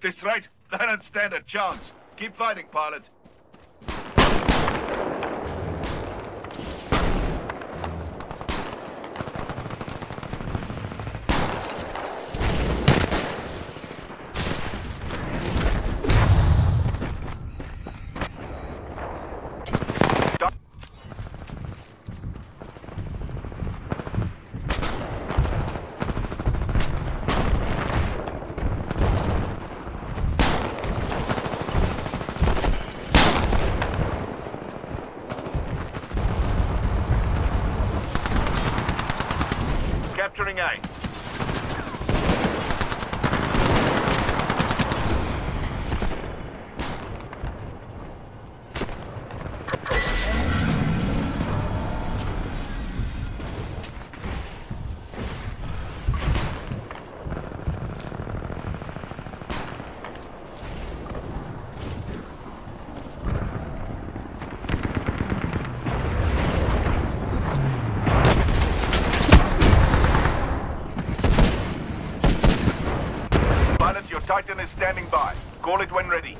this rate, they don't stand a chance. Keep fighting, pilot. Capturing A. Pilot, your Titan standing by. Call it when ready.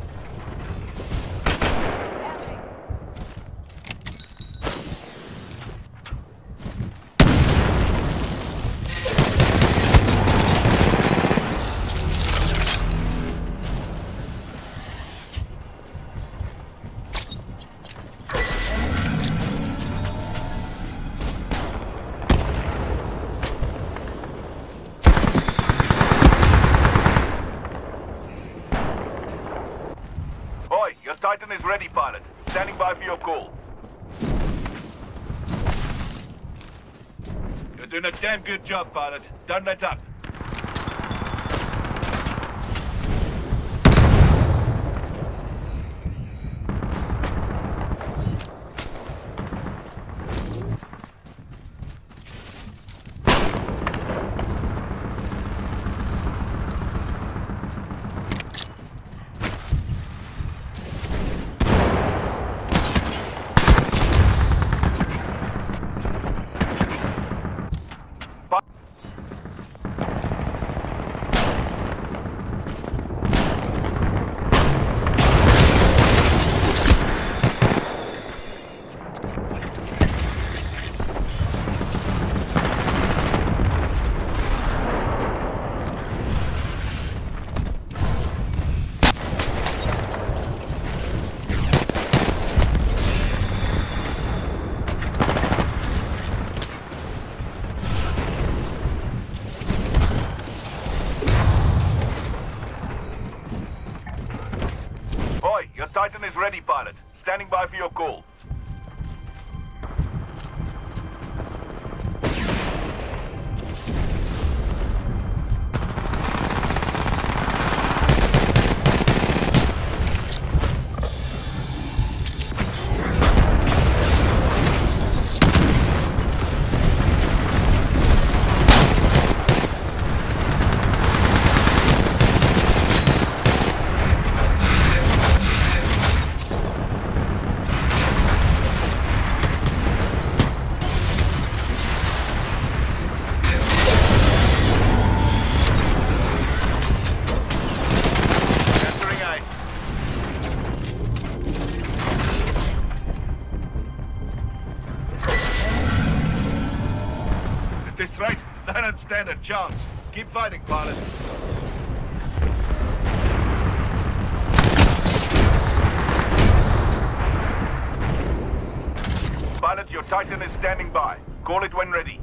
Titan is ready, pilot. Standing by for your call. You're doing a damn good job, pilot. Don't let up. Oi, your Titan is ready, pilot. Standing by for your call. They don't stand a chance. Keep fighting, pilot. Pilot, your Titan is standing by. Call it when ready.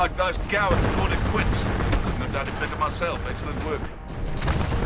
Like those cowards called it quits. Couldn't have done better myself. Excellent work.